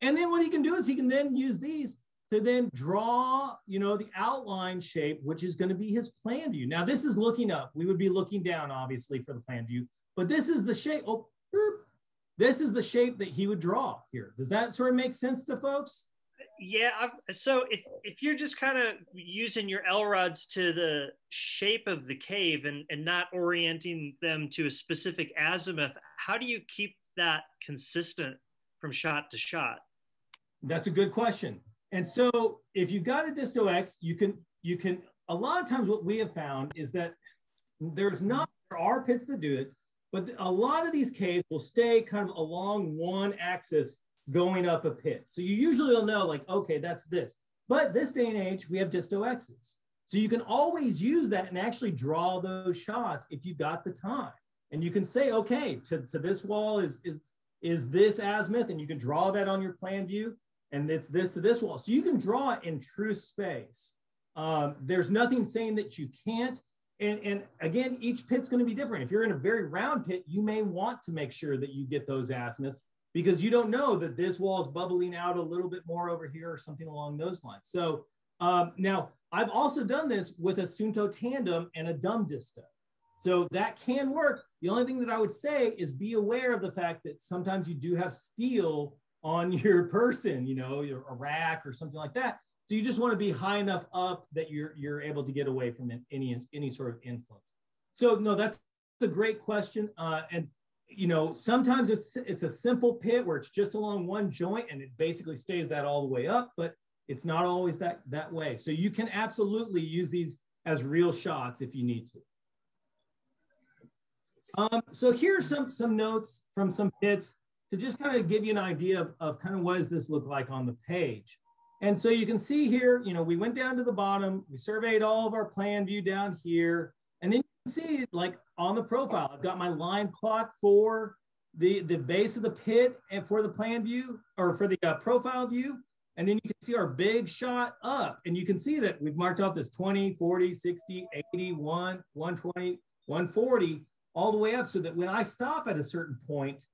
And then what he can do is he can then use these to then draw, you know, the outline shape, which is going to be his plan view. Now, this is looking up. We would be looking down, obviously, for the plan view, but this is the shape. Oh, this is the shape that he would draw here. Does that sort of make sense to folks? Yeah. I've, so if, if you're just kind of using your L rods to the shape of the cave and, and not orienting them to a specific azimuth, how do you keep that consistent from shot to shot? That's a good question. And so if you've got a disto X, you can you can a lot of times what we have found is that there's not, there are pits that do it, but a lot of these caves will stay kind of along one axis going up a pit. So you usually will know like, okay, that's this. But this day and age, we have disto X's. So you can always use that and actually draw those shots if you've got the time. And you can say, okay, to, to this wall is, is, is this azimuth, and you can draw that on your plan view, and it's this to this wall. So you can draw it in true space. Um, there's nothing saying that you can't. And, and again, each pit's going to be different. If you're in a very round pit, you may want to make sure that you get those azimuths because you don't know that this wall is bubbling out a little bit more over here or something along those lines. So um, now I've also done this with a Suunto tandem and a dumb disto. So that can work. The only thing that I would say is be aware of the fact that sometimes you do have steel on [laughs] your person, you know, your rack or something like that. So you just want to be high enough up that you're you're able to get away from any any sort of influence. So no, that's a great question. Uh, and you know, sometimes it's it's a simple pit where it's just along one joint and it basically stays that all the way up, but it's not always that that way. So you can absolutely use these as real shots if you need to. Um, so are some some notes from some pits to just kind of give you an idea of, of kind of what does this look like on the page. And so you can see here, you know, we went down to the bottom, we surveyed all of our plan view down here, and then you can see like on the profile, I've got my line plot for the, the base of the pit and for the plan view or for the uh, profile view. And then you can see our big shot up and you can see that we've marked off this 20, 40, 60, 80, 1, 120, 140, all the way up so that when I stop at a certain point,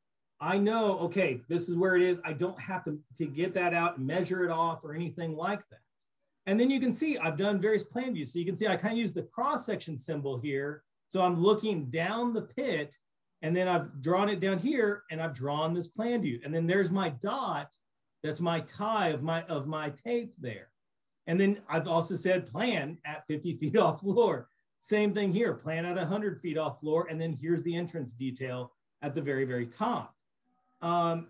I know, okay, this is where it is. I don't have to, to get that out and measure it off or anything like that. And then you can see I've done various plan views. So you can see I kind of use the cross section symbol here. So I'm looking down the pit and then I've drawn it down here and I've drawn this plan view. And then there's my dot. That's my tie of my, of my tape there. And then I've also said plan at 50 [laughs] feet off floor. Same thing here, plan at 100 feet off floor. And then here's the entrance detail at the very, very top. Um,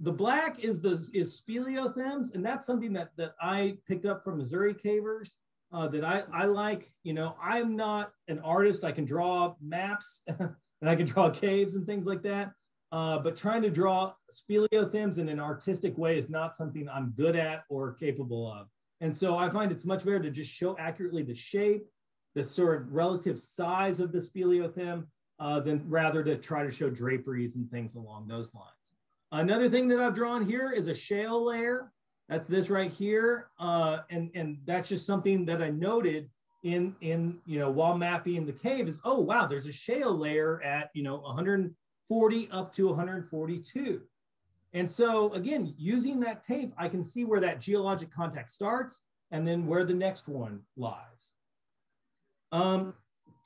the black is the is speleothems, and that's something that that I picked up from Missouri cavers. Uh, that I, I like, you know, I'm not an artist. I can draw maps [laughs] and I can draw caves and things like that. Uh, but trying to draw speleothems in an artistic way is not something I'm good at or capable of. And so I find it's much better to just show accurately the shape, the sort of relative size of the speleothem, uh, than rather to try to show draperies and things along those lines. Another thing that I've drawn here is a shale layer. That's this right here. Uh, and, and that's just something that I noted in, in, you know, while mapping the cave is, oh, wow, there's a shale layer at, you know, 140 up to 142. And so again, using that tape, I can see where that geologic contact starts and then where the next one lies. Um,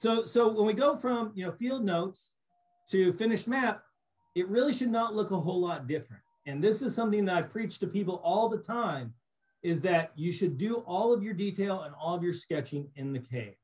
so, so when we go from you know field notes to finished map, it really should not look a whole lot different. And this is something that I preach to people all the time is that you should do all of your detail and all of your sketching in the cave.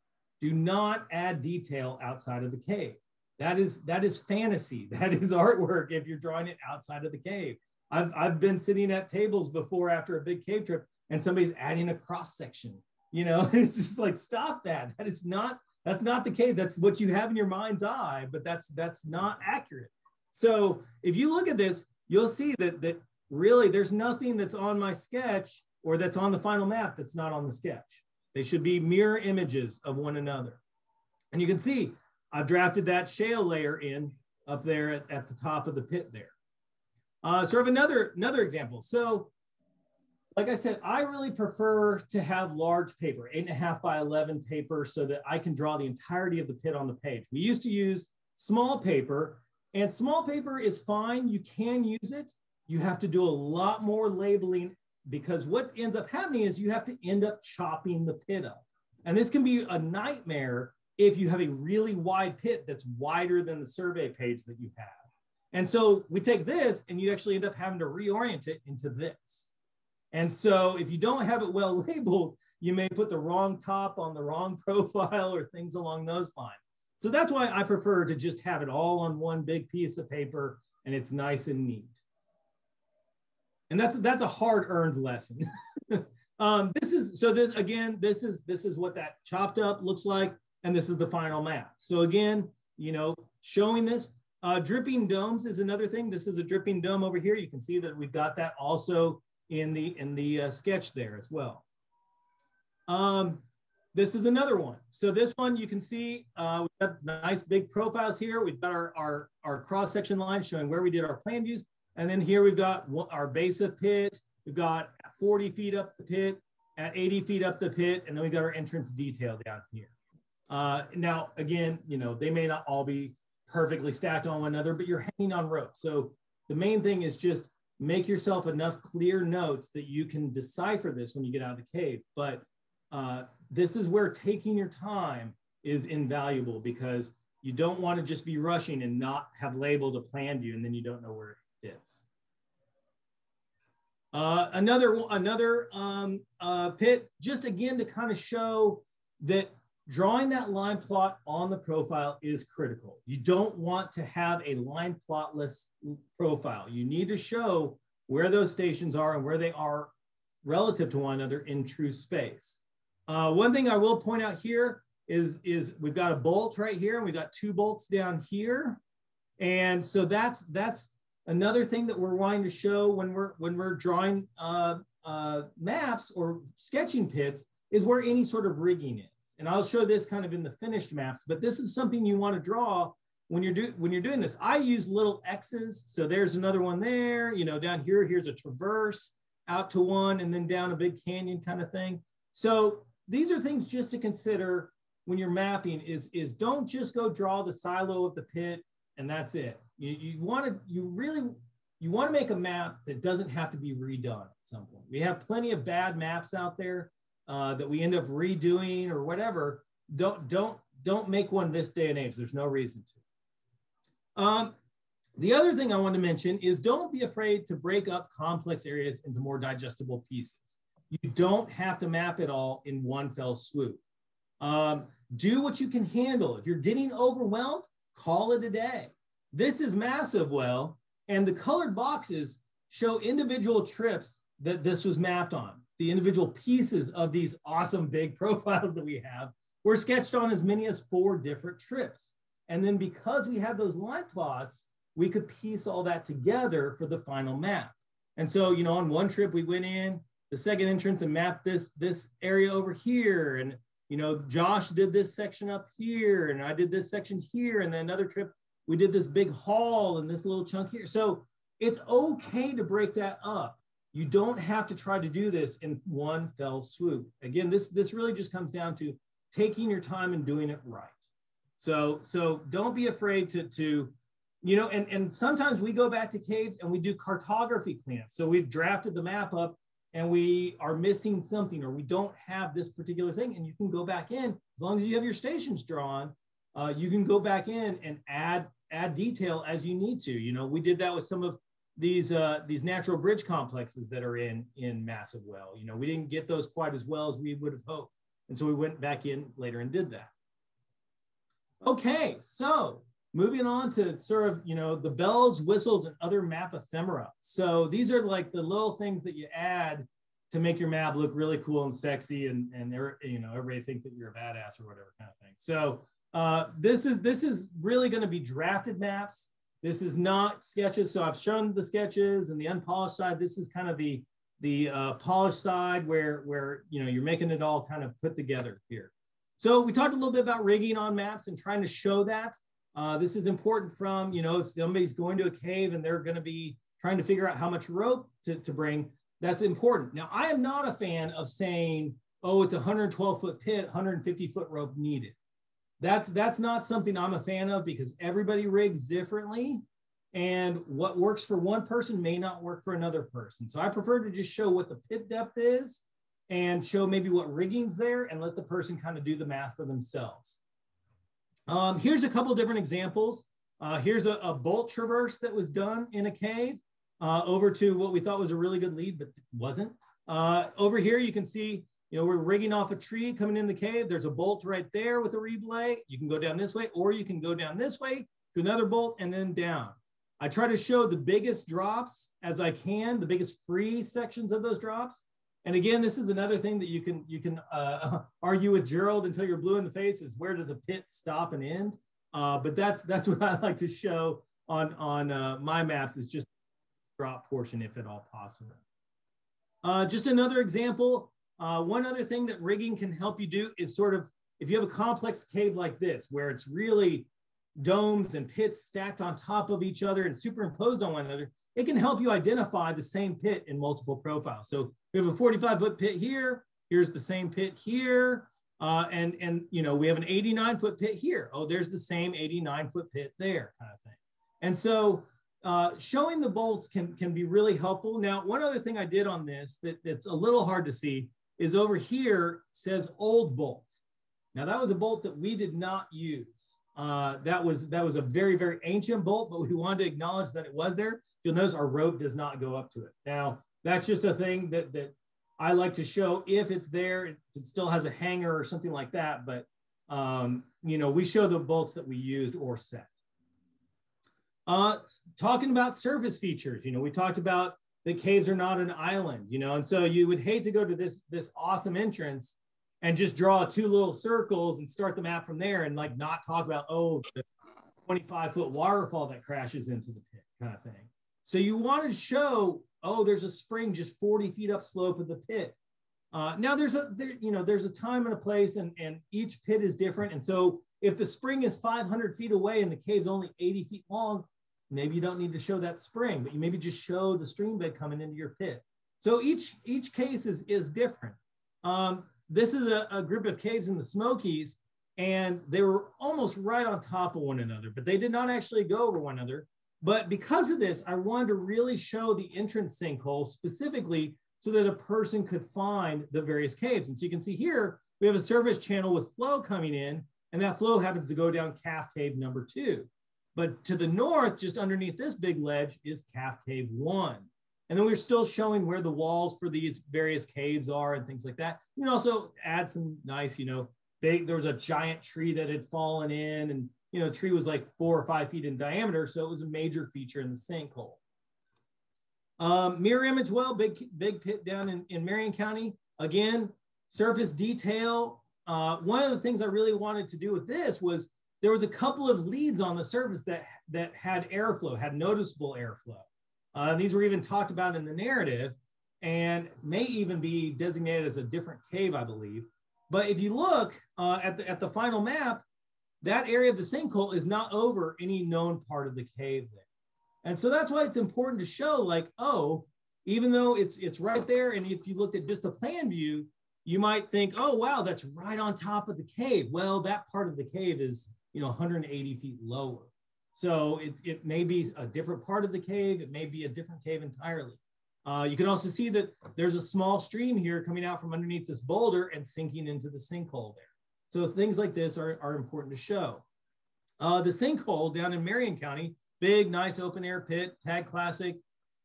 Do not add detail outside of the cave. That is that is fantasy. [laughs] That is artwork if you're drawing it outside of the cave. I've, I've been sitting at tables before after a big cave trip and somebody's adding a cross section. You know, [laughs] it's just like stop that. That is not that's not the case. That's what you have in your mind's eye, but that's that's not accurate. So if you look at this, you'll see that that really there's nothing that's on my sketch or that's on the final map that's not on the sketch. They should be mirror images of one another. And you can see I've drafted that shale layer in up there at, at the top of the pit there. Uh, sort of another, another example. So like I said, I really prefer to have large paper, eight and a half by 11 paper, so that I can draw the entirety of the pit on the page. We used to use small paper, and small paper is fine. You can use it. You have to do a lot more labeling because what ends up happening is you have to end up chopping the pit up. And this can be a nightmare if you have a really wide pit that's wider than the survey page that you have. And so we take this and you actually end up having to reorient it into this. And so if you don't have it well [laughs] labeled, you may put the wrong top on the wrong [laughs] profile or things along those lines. So that's why I prefer to just have it all on one big piece of paper and it's nice and neat. And that's, that's a hard earned lesson. [laughs] Um, this is so this again, this is this is what that chopped up looks like, and this is the final map. So again, you know, showing this. Uh, dripping domes is another thing. This is a dripping dome over here. You can see that we've got that also in the in the uh, sketch there as well. Um, this is another one. So this one you can see uh, we've got nice big profiles here. We've got our, our, our cross section line showing where we did our plan views. And then here we've got our base of pit. We've got 40 feet up the pit, at 80 feet up the pit, and then we've got our entrance detail down here. Uh, now, again, you know, they may not all be perfectly stacked on one another, but you're hanging on rope. So the main thing is just make yourself enough clear notes that you can decipher this when you get out of the cave. But uh, this is where taking your time is invaluable because you don't want to just be rushing and not have labeled a plan view and then you don't know where it fits. Uh, another another um, uh, pit, just again to kind of show that drawing that line plot on the profile is critical. You don't want to have a line plotless profile. You need to show where those stations are and where they are relative to one another in true space. Uh, one thing I will point out here is, is we've got a bolt right here and we've got two bolts down here. And so that's, that's another thing that we're wanting to show when we're, when we're drawing uh, uh, maps or sketching pits is where any sort of rigging is. And I'll show this kind of in the finished maps, but this is something you want to draw when you're, do, when you're doing this. I use little X's. So there's another one there, you know, down here, here's a traverse out to one and then down a big canyon kind of thing. So these are things just to consider when you're mapping is, is don't just go draw the silo of the pit and that's it. You, you want to, you really, you want to make a map that doesn't have to be redone at some point. We have plenty of bad maps out there uh, that we end up redoing or whatever. Don't, don't, don't make one this day and age. There's no reason to. Um, the other thing I want to mention is don't be afraid to break up complex areas into more digestible pieces. You don't have to map it all in one fell swoop. Um, do what you can handle. If you're getting overwhelmed, call it a day. This is massive well, and the colored boxes show individual trips that this was mapped on. The individual pieces of these awesome big [laughs] profiles that we have were sketched on as many as four different trips. And then because we have those line plots, we could piece all that together for the final map. And so, you know, on one trip we went in, the second entrance and mapped this this area over here and you know josh did this section up here and i did this section here and then another trip we did this big hall and this little chunk here so it's okay to break that up you don't have to try to do this in one fell swoop. Again this this really just comes down to taking your time and doing it right. So so don't be afraid to to you know and and sometimes we go back to caves and we do cartography cleanup so we've drafted the map up and we are missing something or we don't have this particular thing and you can go back in. As long as you have your stations drawn uh, you can go back in and add add detail as you need to. You know we did that with some of these uh, these natural bridge complexes that are in in massive well. You know we didn't get those quite as well as we would have hoped. And so we went back in later and did that. Okay so moving on to sort of you know the bells whistles and other map ephemera. So these are like the little things that you add to make your map look really cool and sexy and and you know everybody think that you're a badass or whatever kind of thing. So uh, this is this is really going to be drafted maps this is not sketches so i've shown the sketches and the unpolished side this is kind of the the uh, polished side where where you know you're making it all kind of put together here so we talked a little bit about rigging on maps and trying to show that uh, this is important from, you know, if somebody's going to a cave and they're going to be trying to figure out how much rope to, to bring, that's important. Now, I am not a fan of saying, oh, it's a 112 foot pit, 150 foot rope needed. That's, that's not something I'm a fan of because everybody rigs differently. And what works for one person may not work for another person. So I prefer to just show what the pit depth is and show maybe what rigging's there and let the person kind of do the math for themselves. Um, here's a couple different examples. Uh, here's a, a, bolt traverse that was done in a cave uh, over to what we thought was a really good lead, but wasn't. Uh, over here, you can see, you know, we're rigging off a tree coming in the cave. There's a bolt right there with a relay. You can go down this way, or you can go down this way to another bolt and then down. I try to show the biggest drops as I can, the biggest free sections of those drops. And again, this is another thing that you can you can uh, [laughs] argue with Gerald until you're blue in the face is where does a pit stop and end? Uh, but that's that's [laughs] what I like to show on on uh, my maps is just drop portion if at all possible. Uh, just another example. Uh, one other thing that rigging can help you do is sort of if you have a complex cave like this where it's really domes and pits stacked on top of each other and superimposed on one another, it can help you identify the same pit in multiple profiles. So we have a 45 foot pit here. Here's the same pit here. Uh, and, and, you know, we have an 89 foot pit here. Oh, there's the same 89 foot pit there kind of thing. And so uh, showing the bolts can, can be really helpful. Now, one other thing I did on this that, that's a little hard to see is over here says old bolt. Now that was a bolt that we did not use. Uh, that was that was a very very ancient bolt, but we wanted to acknowledge that it was there. You'll notice our rope does not go up to it. Now that's just a thing that that I like to show if it's there, if it still has a hanger or something like that. But um, you know, we show the bolts that we used or set. Uh, talking about surface features, you know, we talked about the caves are not an island, you know, and so you would hate to go to this this awesome entrance and just draw two little circles and start the map from there and like not talk about oh the 25 foot waterfall that crashes into the pit kind of thing. So you want to show oh there's a spring just 40 feet up slope of the pit. Uh, now there's a there, you know there's a time and a place and and each pit is different and so if the spring is 500 feet away and the cave's only 80 feet long maybe you don't need to show that spring but you maybe just show the stream bed coming into your pit so each each case is is different um, this is a, a group of caves in the Smokies, and they were almost right on top of one another, but they did not actually go over one another. But because of this, I wanted to really show the entrance sinkhole specifically so that a person could find the various caves. And so you can see here, we have a service channel with flow coming in, and that flow happens to go down Calf Cave number two. But to the north, just underneath this big ledge is Calf Cave one. And then we're still showing where the walls for these various caves are and things like that. You can also add some nice, you know, big, there was a giant tree that had fallen in and, you know, the tree was like four or five feet in diameter. So it was a major feature in the sinkhole. Um, mirror image well, big, big pit down in, in Marion County. Again, surface detail. Uh, one of the things I really wanted to do with this was there was a couple of leads on the surface that, that had airflow, had noticeable airflow. Uh, these were even talked about in the narrative and may even be designated as a different cave, I believe. But if you look uh, at, the, at the final map, that area of the sinkhole is not over any known part of the cave there. And so that's why it's important to show like, oh, even though it's, it's right there, and if you looked at just a plan view, you might think, oh, wow, that's right on top of the cave. Well, that part of the cave is, you know, 180 feet lower. So it, it may be a different part of the cave. It may be a different cave entirely. Uh, you can also see that there's a small stream here coming out from underneath this boulder and sinking into the sinkhole there. So things like this are, are important to show. Uh, the sinkhole down in Marion County, big, nice open air pit, TAG Classic,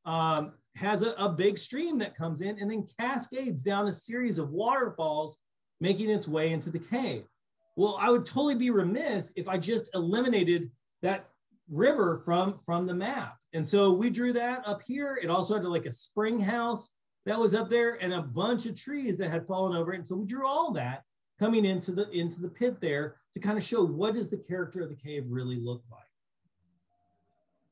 um, has a, a big stream that comes in and then cascades down a series of waterfalls, making its way into the cave. Well, I would totally be remiss if I just eliminated that river from from the map. And so we drew that up here. It also had like a spring house that was up there and a bunch of trees that had fallen over it. And so we drew all that coming into the into the pit there to kind of show what does the character of the cave really look like.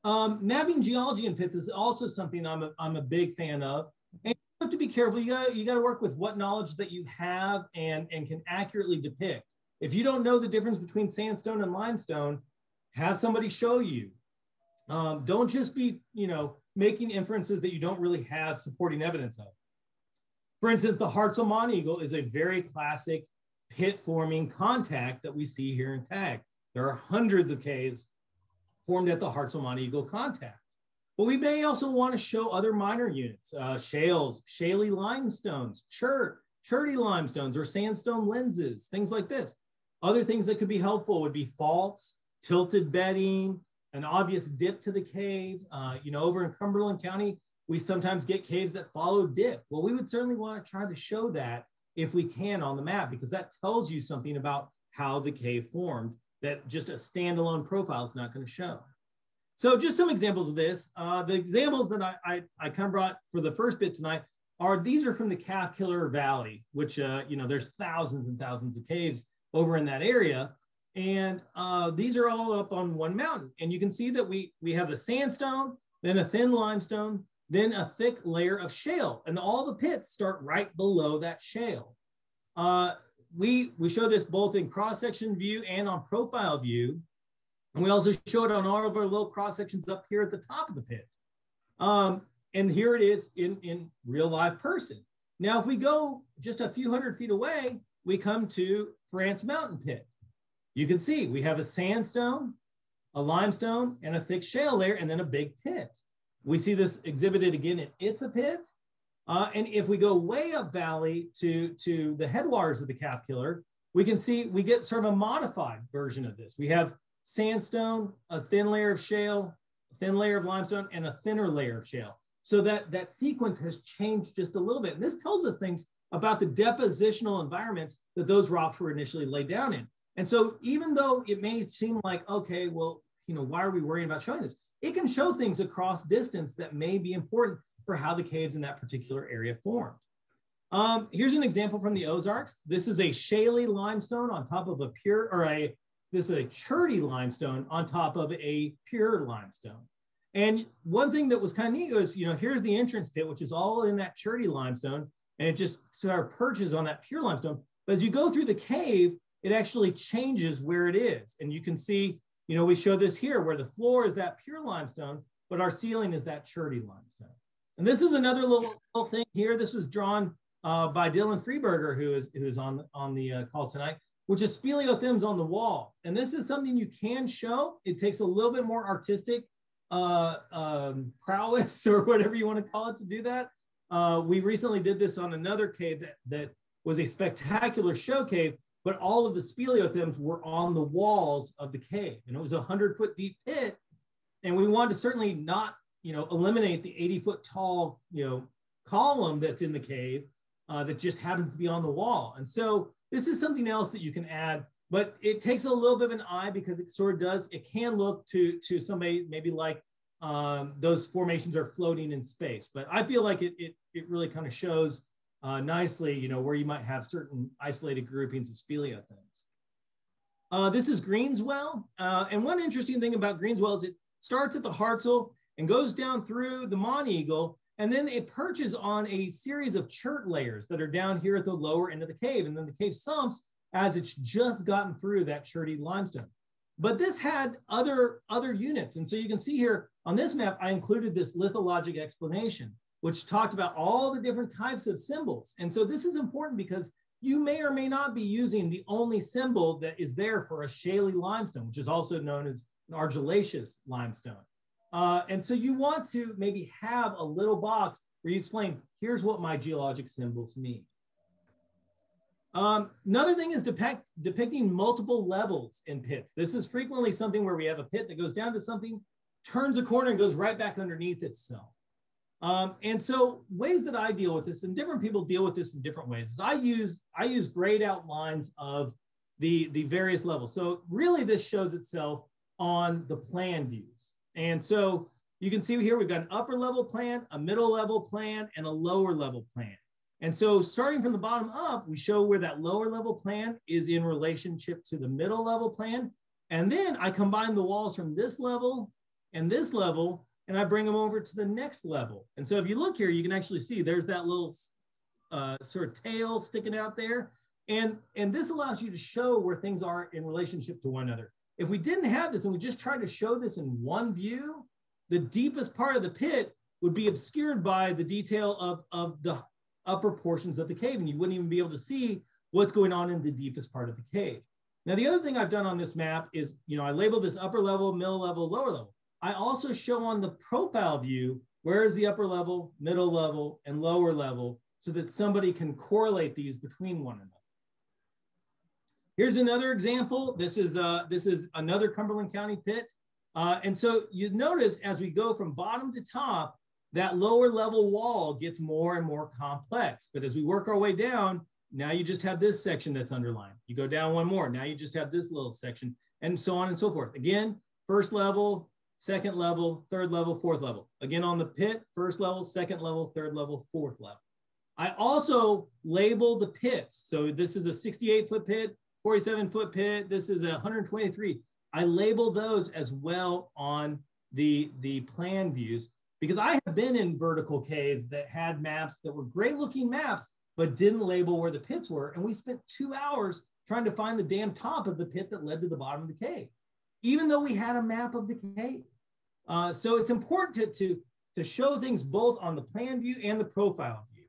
Um, mapping geology in pits is also something I'm a, I'm a big fan of. And you have to be careful. You got you got to work with what knowledge that you have and, and can accurately depict. If you don't know the difference between sandstone and limestone, have somebody show you. Um, don't just be, you know, making inferences that you don't really have supporting evidence of. For instance, the Hartselle Monteagle is a very classic pit forming contact that we see here in TAG. There are hundreds of caves formed at the Hartselle Monteagle contact. But we may also want to show other minor units, uh, shales, shaly limestones, chert, cherty limestones, or sandstone lenses, things like this. Other things that could be helpful would be faults, tilted bedding, an obvious dip to the cave. Uh, you know, over in Cumberland County, we sometimes get caves that follow dip. Well, we would certainly want to try to show that if we can on the map, because that tells you something about how the cave formed that just a standalone profile is not going to show. So just some examples of this. Uh, the examples that I, I, I kind of brought for the first bit tonight, are these are from the Calf Killer Valley, which uh, you know there's thousands and thousands of caves over in that area, and uh, these are all up on one mountain. And you can see that we we have the sandstone, then a thin limestone, then a thick layer of shale, and all the pits start right below that shale. Uh, we we show this both in cross section view and on profile view, and we also show it on all of our little cross sections up here at the top of the pit. Um, and here it is in, in real live person. Now, if we go just a few hundred feet away, we come to France Mountain Pit. You can see we have a sandstone, a limestone, and a thick shale layer, and then a big pit. We see this exhibited again in It's a Pit. Uh, and if we go way up valley to, to the headwaters of the Calf Killer, we can see we get sort of a modified version of this. We have sandstone, a thin layer of shale, a thin layer of limestone, and a thinner layer of shale. So that, that sequence has changed just a little bit. And this tells us things about the depositional environments that those rocks were initially laid down in. And so even though it may seem like, okay, well, you know, why are we worrying about showing this? It can show things across distance that may be important for how the caves in that particular area formed. Um, here's an example from the Ozarks. This is a shaly limestone on top of a pure, or a, this is a cherty limestone on top of a pure limestone. And one thing that was kind of neat was, you know, here's the entrance pit, which is all in that cherty limestone, and it just sort of perches on that pure limestone. But as you go through the cave, it actually changes where it is. And you can see, you know, we show this here where the floor is that pure limestone, but our ceiling is that cherty limestone. And this is another little, little thing here. This was drawn uh, by Dylan Freeberger, who is, who is on, on the uh, call tonight, which is speleothems on the wall. And this is something you can show. It takes a little bit more artistic uh, um, prowess [laughs] or whatever you want to call it to do that. Uh, we recently did this on another cave that, that was a spectacular show cave, but all of the speleothems were on the walls of the cave. And it was a 100 foot deep pit. And we wanted to certainly not, you know, eliminate the 80 foot tall, you know, column that's in the cave uh, that just happens to be on the wall. And so this is something else that you can add but it takes a little bit of an eye because it sort of does, it can look to, to somebody maybe like um, those formations are floating in space. But I feel like it, it, it really kind of shows uh, nicely, you know, where you might have certain isolated groupings of speleothems. Uh, this is Greenswell. Uh, and one interesting thing about Greenswell is it starts at the Hartselle and goes down through the Monteagle, and then it perches on a series of chert layers that are down here at the lower end of the cave. And then the cave sumps as it's just gotten through that cherty limestone. But this had other, other units. And so you can see here on this map, I included this lithologic explanation, which talked about all the different types of symbols. And so this is important because you may or may not be using the only symbol that is there for a shaly limestone, which is also known as an argillaceous limestone. Uh, and so you want to maybe have a little box where you explain, here's what my geologic symbols mean. Um, another thing is depict, depicting multiple levels in pits. This is frequently something where we have a pit that goes down to something, turns a corner and goes right back underneath itself. Um, and so ways that I deal with this, and different people deal with this in different ways, is I use, I use grayed outlines of the, the various levels. So really this shows itself on the plan views. And so you can see here, we've got an upper level plan, a middle level plan, and a lower level plan. And so starting from the bottom up, we show where that lower level plan is in relationship to the middle level plan. And then I combine the walls from this level and this level, and I bring them over to the next level. And so if you look here, you can actually see there's that little uh, sort of tail sticking out there. And, and this allows you to show where things are in relationship to one another. If we didn't have this and we just tried to show this in one view, the deepest part of the pit would be obscured by the detail of, of the upper portions of the cave and you wouldn't even be able to see what's going on in the deepest part of the cave. Now, the other thing I've done on this map is, you know, I label this upper level, middle level, lower level. I also show on the profile view, where is the upper level, middle level, and lower level so that somebody can correlate these between one another. Here's another example. This is, uh, this is another Cumberland County pit. Uh, and so you notice as we go from bottom to top, that lower level wall gets more and more complex. But as we work our way down, now you just have this section that's underlined. You go down one more, now you just have this little section and so on and so forth. Again, first level, second level, third level, fourth level. Again, on the pit, first level, second level, third level, fourth level. I also label the pits. So this is a 68 foot pit, 47 foot pit. This is a 123. I label those as well on the, the plan views because I have been in vertical caves that had maps that were great looking maps, but didn't label where the pits were. And we spent two hours trying to find the damn top of the pit that led to the bottom of the cave, even though we had a map of the cave. Uh, so it's important to, to, to show things both on the plan view and the profile view.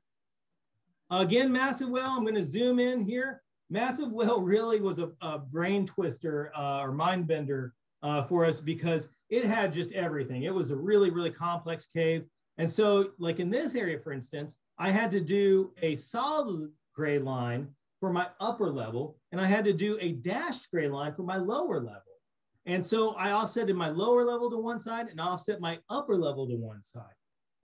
Again, Massive Whale, I'm going to zoom in here. Massive Whale [laughs] really was a, a brain twister uh, or mind bender uh, for us because it had just everything. It was a really, really complex cave. And so like in this area, for instance, I had to do a solid gray line for my upper level, and I had to do a dashed gray line for my lower level. And so I offset my lower level to one side and offset my upper level to one side.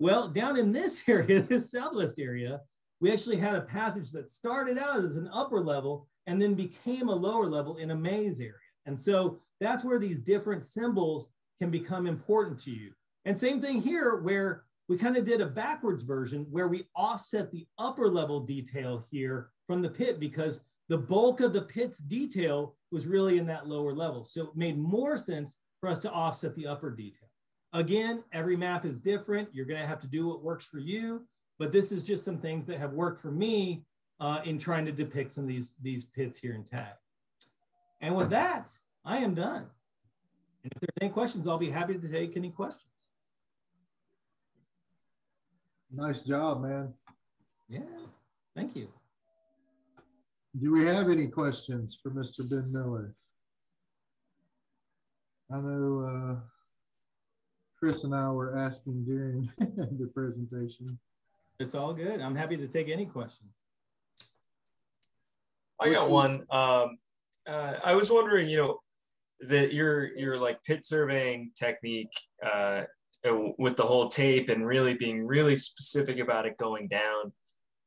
Well, down in this [laughs] area, this southwest area, we actually had a passage that started out as an upper level and then became a lower level in a maze area. And so that's where these different symbols can become important to you. And same thing here, where we kind of did a backwards version where we offset the upper level detail here from the pit because the bulk of the pit's detail was really in that lower level. So it made more sense for us to offset the upper detail. Again, every map is different. You're gonna have to do what works for you, but this is just some things that have worked for me uh, in trying to depict some of these, these pits here in TAG. And with that, I am done. And if there's any questions, I'll be happy to take any questions. Nice job, man. Yeah, thank you. Do we have any questions for Mr. Ben Miller? I know uh, Chris and I were asking during [laughs] the presentation. It's all good. I'm happy to take any questions. I got one. Um, uh, I was wondering, you know, that your your like pit surveying technique uh, with the whole tape and really being really specific about it going down.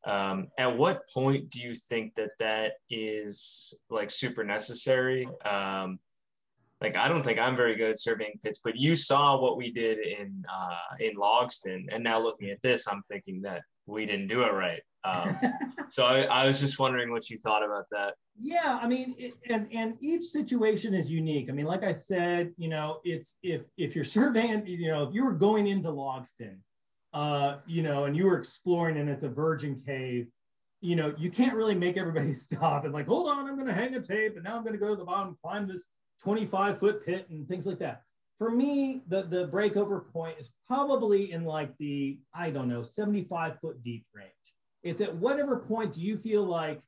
Um, at what point do you think that that is like super necessary? Um, like i don't think i'm very good at surveying pits but you saw what we did in uh, in logston. And now looking at this i'm thinking that we didn't do it right. Um, [laughs] so I, I, was just wondering what you thought about that. Yeah i mean it, and and each situation is unique. I mean like i said you know it's if if you're surveying you know if you were going into logston uh, you know, and you were exploring and it's a virgin cave, you know, you can't really make everybody [laughs] stop and like, hold on, I'm going to hang a tape and now I'm going to go to the bottom, climb this 25 foot pit and things like that. For me, the, the breakover point is probably in like the, I don't know, 75 foot deep range. It's at whatever point do you feel like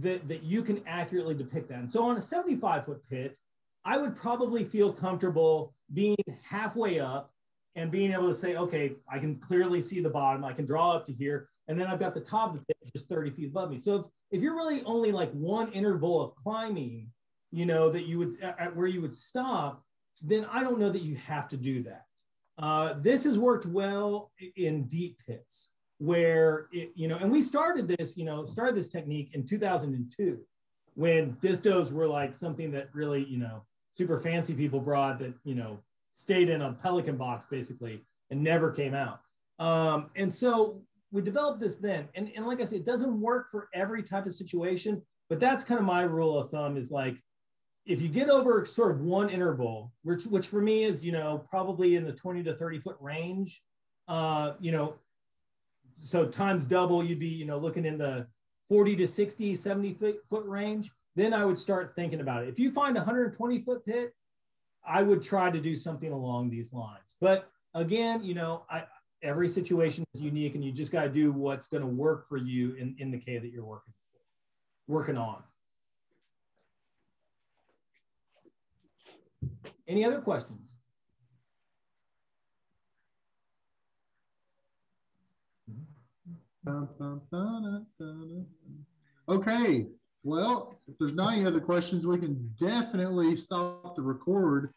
that, that you can accurately depict that. And so on a 75 foot pit, I would probably feel comfortable being halfway up and being able to say, okay, I can clearly see the bottom, I can draw up to here, and then I've got the top of the pit just 30 feet above me. So if, if you're really only like one interval of climbing, you know, that you would, at where you would stop, then I don't know that you have to do that. Uh, this has worked well in deep pits where, it, you know, and we started this, you know, started this technique in 2002 when distos were like something that really, you know, super fancy people brought that, you know, stayed in a pelican box basically and never came out. Um, and so we developed this then. And, and like I said, it doesn't work for every type of situation, but that's kind of my rule of thumb is like, if you get over sort of one interval, which, which for me is, you know, probably in the 20 to 30 foot range, uh, you know, so times double, you'd be, you know, looking in the 40 to 60, 70 foot, foot range. Then I would start thinking about it. If you find a 120 foot pit, I would try to do something along these lines. But again, you know, I, every situation is unique and you just got to do what's going to work for you in, in the cave that you're working working on. Any other questions? Okay, well, if there's not any other questions, we can definitely stop the record